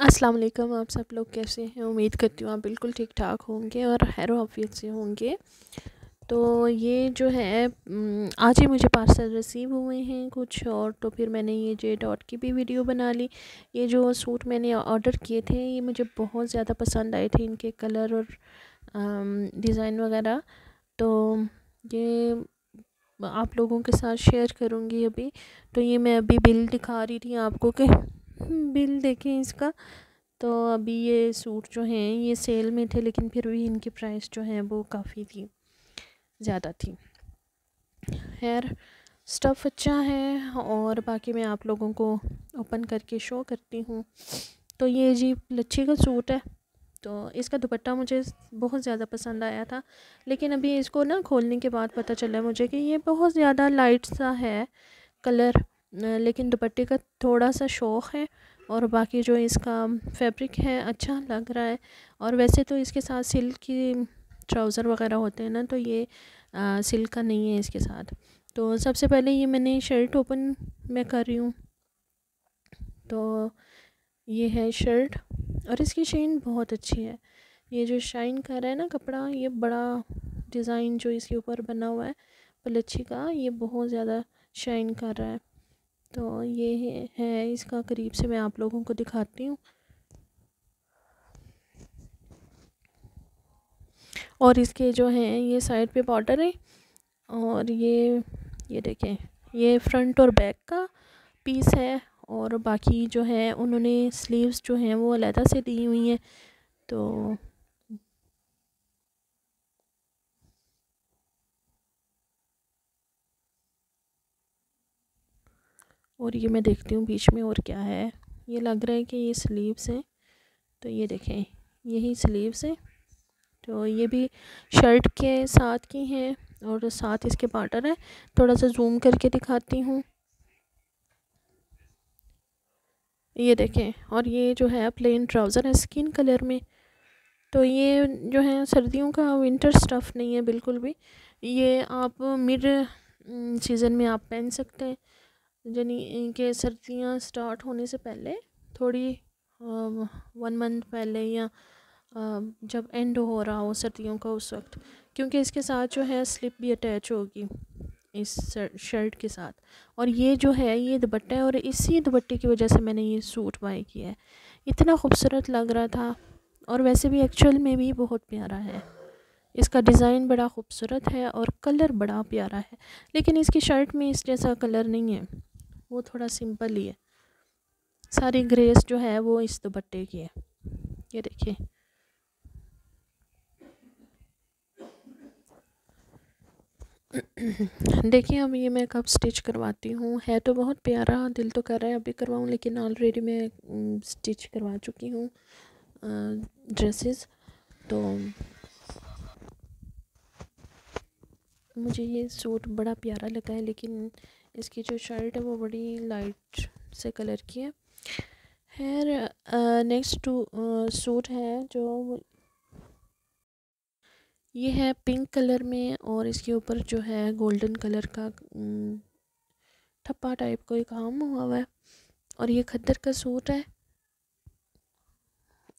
अस्सलाम वालेकुम, आप सब लोग कैसे हैं? उम्मीद करती हूँ आप बिल्कुल ठीक ठाक होंगे और हैर ऑफ़िस से होंगे। तो ये जो है आज ही मुझे पार्सल रिसीव हुए हैं कुछ और तो फिर मैंने ये जे डॉट की भी वीडियो बना ली। ये जो सूट मैंने ऑर्डर किए थे, ये मुझे बहुत ज़्यादा पसंद आए थे इनके कलर और डिज़ाइन वगैरह। तो ये आप लोगों के साथ शेयर करूँगी अभी। तो ये मैं अभी बिल दिखा रही थी आपको कि बिल देखें इसका। तो अभी ये सूट जो हैं, ये सेल में थे, लेकिन फिर भी इनकी प्राइस जो है, वो काफ़ी थी, ज़्यादा थी। खैर स्टफ़ अच्छा है, और बाकी मैं आप लोगों को ओपन करके शो करती हूँ। तो ये जी लच्छी का सूट है। तो इसका दुपट्टा मुझे बहुत ज़्यादा पसंद आया था, लेकिन अभी इसको ना खोलने के बाद पता चला मुझे कि ये बहुत ज़्यादा लाइट सा है कलर लेकिन दुपट्टे का थोड़ा सा शौक़ है और बाकी जो इसका फैब्रिक है अच्छा लग रहा है। और वैसे तो इसके साथ सिल्क की ट्राउज़र वगैरह होते हैं ना तो ये सिल्क का नहीं है इसके साथ। तो सबसे पहले ये मैंने शर्ट ओपन मैं कर रही हूँ। तो ये है शर्ट और इसकी शेन बहुत अच्छी है। ये जो शाइन कर रहा है ना कपड़ा, ये बड़ा डिज़ाइन जो इसके ऊपर बना हुआ है पलच्छी का, ये बहुत ज़्यादा शाइन कर रहा है। तो ये है इसका करीब से मैं आप लोगों को दिखाती हूँ। और इसके जो हैं, ये साइड पे बॉर्डर है और ये ये देखें, ये फ्रंट और बैक का पीस है और बाकी जो है, उन्होंने स्लीव्स जो हैं वो अलहदा से दी हुई हैं। तो और ये मैं देखती हूँ बीच में और क्या है। ये लग रहा है कि ये स्लीव्स हैं। तो ये देखें, यही स्लीव्स हैं। तो ये भी शर्ट के साथ की हैं और साथ इसके पार्टर है। थोड़ा सा जूम करके दिखाती हूँ। ये देखें, और ये जो है प्लेन ट्राउज़र है स्किन कलर में। तो ये जो है सर्दियों का विंटर स्टफ़ नहीं है बिल्कुल भी। ये आप मिड सीज़न में आप पहन सकते हैं। यानी कि सर्दियाँ स्टार्ट होने से पहले, थोड़ी वन मंथ पहले या जब एंड हो रहा हो सर्दियों का उस वक्त, क्योंकि इसके साथ जो है स्लिप भी अटैच होगी इस शर्ट के साथ। और ये जो है, ये दुपट्टा है और इसी दुपट्टे की वजह से मैंने ये सूट बाई किया है। इतना खूबसूरत लग रहा था और वैसे भी एक्चुअल में भी बहुत प्यारा है। इसका डिज़ाइन बड़ा खूबसूरत है और कलर बड़ा प्यारा है, लेकिन इसकी शर्ट में इस जैसा कलर नहीं है। वो थोड़ा सिंपल ही है। सारी ग्रेस जो है वो इस दुपट्टे की है। ये देखिए। देखिए, अब ये मैं कब स्टिच करवाती हूँ। है तो बहुत प्यारा, दिल तो कर रहा है अभी करवाऊँ, लेकिन ऑलरेडी मैं स्टिच करवा चुकी हूँ ड्रेसेस तो मुझे ये सूट बड़ा प्यारा लगा है, लेकिन इसकी जो शर्ट है वो बड़ी लाइट से कलर की है। खैर नेक्स्ट टू सूट है जो ये है पिंक कलर में और इसके ऊपर जो है गोल्डन कलर का ठप्पा टाइप कोई काम हुआ हुआ है। और ये खद्दर का सूट है।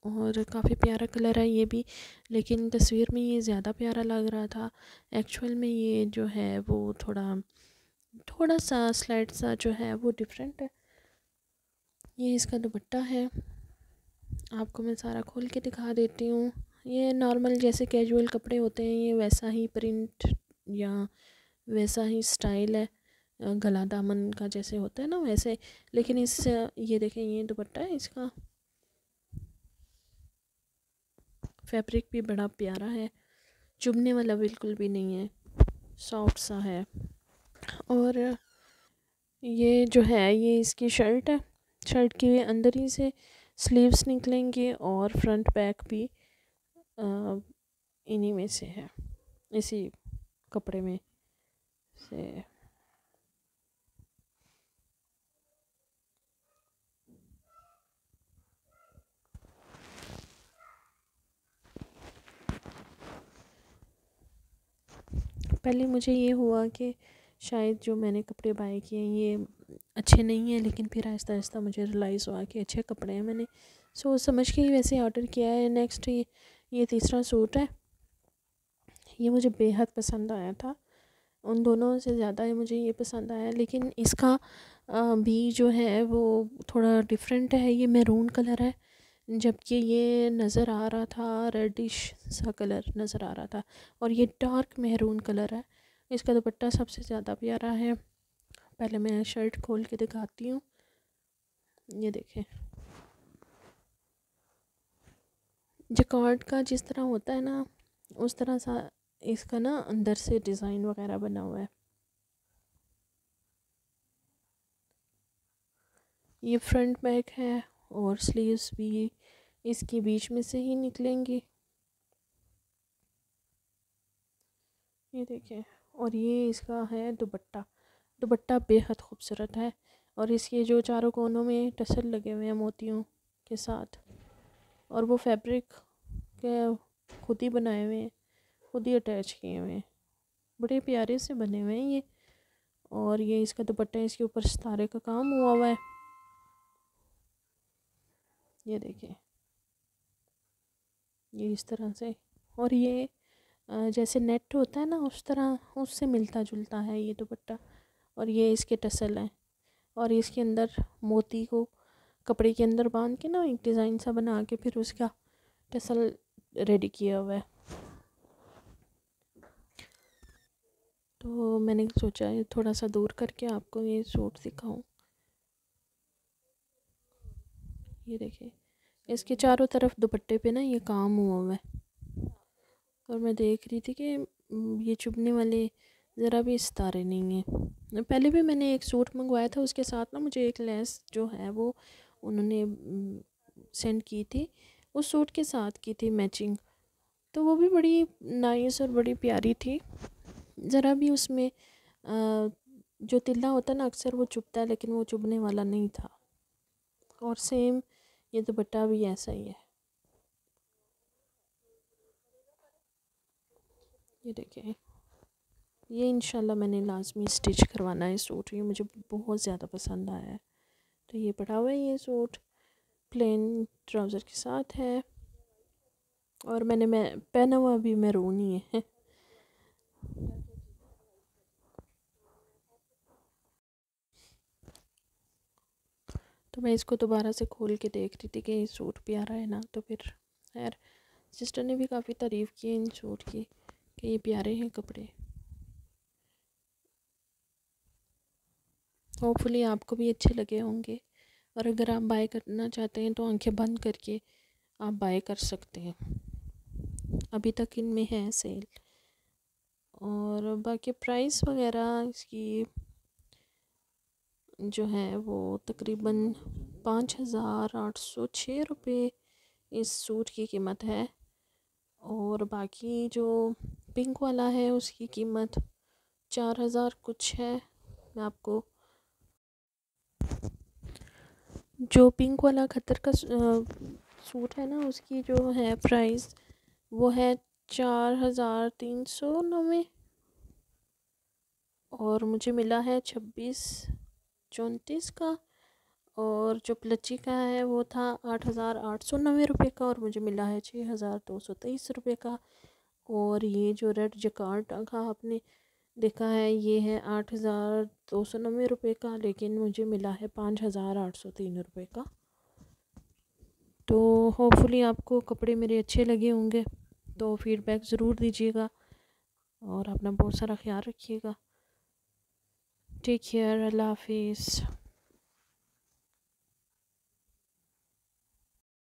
और काफ़ी प्यारा कलर है ये भी, लेकिन तस्वीर में ये ज़्यादा प्यारा लग रहा था। एक्चुअल में ये जो है वो थोड़ा थोड़ा सा स्लाइड सा जो है वो डिफरेंट है। ये इसका दुपट्टा है। आपको मैं सारा खोल के दिखा देती हूँ। ये नॉर्मल जैसे कैजुअल कपड़े होते हैं, ये वैसा ही प्रिंट या वैसा ही स्टाइल है। गला दामन का जैसे होता है ना वैसे, लेकिन इस, ये देखें ये दुपट्टा है इसका। फैब्रिक भी बड़ा प्यारा है, चुभने वाला बिल्कुल भी नहीं है, सॉफ्ट सा है। और ये जो है, ये इसकी शर्ट है, शर्ट के अंदर ही से स्लीव्स निकलेंगे और फ्रंट बैक भी इन्हीं में से है, इसी कपड़े में से। पहले मुझे ये हुआ कि शायद जो मैंने कपड़े बाय किए ये अच्छे नहीं हैं, लेकिन फिर आहिस्ता आहिस्ता मुझे रियलाइज़ हुआ कि अच्छे कपड़े हैं मैंने। सो समझ के ही वैसे ऑर्डर किया है। नेक्स्ट ये ये तीसरा सूट है। ये मुझे बेहद पसंद आया था। उन दोनों से ज़्यादा मुझे ये पसंद आया। लेकिन इसका भी जो है वो थोड़ा डिफरेंट है। ये मैरून कलर है। जबकि ये नज़र आ रहा था रेडिश सा कलर नज़र आ रहा था और ये डार्क मैरून कलर है। इसका दुपट्टा सबसे ज़्यादा प्यारा है। पहले मैं शर्ट खोल के दिखाती हूँ। ये देखें। जकॉर्ड का जिस तरह होता है ना, उस तरह सा इसका ना अंदर से डिज़ाइन वगैरह बना हुआ है। ये फ्रंट बैक है और स्लीव्स भी इसके बीच में से ही निकलेंगे। ये देखें, और ये इसका है दुपट्टा। दुपट्टा बेहद खूबसूरत है, और इसके जो चारों कोनों में टसल लगे हुए हैं मोतियों के साथ, और वो फैब्रिक के खुद ही बनाए हुए हैं, खुद ही अटैच किए हुए हैं। बड़े प्यारे से बने हुए हैं ये, और ये इसका दुपट्टा इसके ऊपर सितारे का काम हुआ हुआ है। ये देखिए ये इस तरह से। और ये जैसे नेट होता है ना, उस तरह, उससे मिलता जुलता है ये दुपट्टा। और ये इसके टसल हैं। और इसके अंदर मोती को कपड़े के अंदर बाँध के ना, एक डिज़ाइन सा बना के फिर उसका टसल रेडी किया हुआ है। तो मैंने सोचा है थोड़ा सा दूर करके आपको ये सूट दिखाऊँ ये देखिए। इसके चारों तरफ़ दुपट्टे पे ना ये काम हुआ हुआ है। और मैं देख रही थी कि ये चुभने वाले ज़रा भी सितारे नहीं हैं। पहले भी मैंने एक सूट मंगवाया था, उसके साथ ना मुझे एक लेस जो है वो उन्होंने सेंड की थी, उस सूट के साथ की थी मैचिंग। तो वो भी बड़ी नाइस और बड़ी प्यारी थी। ज़रा भी उसमें जो तिल्ला होता ना, अक्सर वो चुभता है, लेकिन वो चुभने वाला नहीं था। और सेम ये दुपट्टा भी ऐसा ही है। ये देखें ये इंशाल्लाह मैंने लाजमी स्टिच करवाना है सूट। ये मुझे बहुत ज़्यादा पसंद आया है। तो ये पड़ा हुआ है ये सूट, प्लेन ट्राउज़र के साथ है। और मैंने, मैं पहना हुआ भी मैरून ही है। तो मैं इसको दोबारा से खोल के देख रही थी कि ये सूट प्यारा है ना तो फिर खैर सिस्टर ने भी काफ़ी तारीफ़ की इन सूट की, कि ये प्यारे हैं कपड़े। होपफुली आपको भी अच्छे लगे होंगे। और अगर आप बाय करना चाहते हैं तो आँखें बंद करके आप बाय कर सकते हैं। अभी तक इनमें है सेल और बाकी प्राइस वगैरह इसकी जो है वो तकरीबन पाँच हज़ार आठ सौ छः रुपये इस सूट की कीमत है। और बाकी जो पिंक वाला है उसकी कीमत चार हज़ार कुछ है। मैं आपको जो पिंक वाला खतर का सूट है ना, उसकी जो है प्राइस वो है चार हज़ार तीन सौ नवे और मुझे मिला है छब्बीस चौंतीस का और जो प्लची का है वो था आठ हज़ार आठ सौ नब्बे रुपये का और मुझे मिला है छः हज़ार दो सौ तेईस रुपये का। और ये जो रेड जकार्ड का आपने देखा है, ये है आठ हज़ार दो सौ नब्बे रुपये का, लेकिन मुझे मिला है पाँच हज़ार आठ सौ तीन रुपये का। तो होपफुली आपको कपड़े मेरे अच्छे लगे होंगे तो फीडबैक ज़रूर दीजिएगा और अपना बहुत सारा ख्याल रखिएगा। Take care. Allah Hafiz.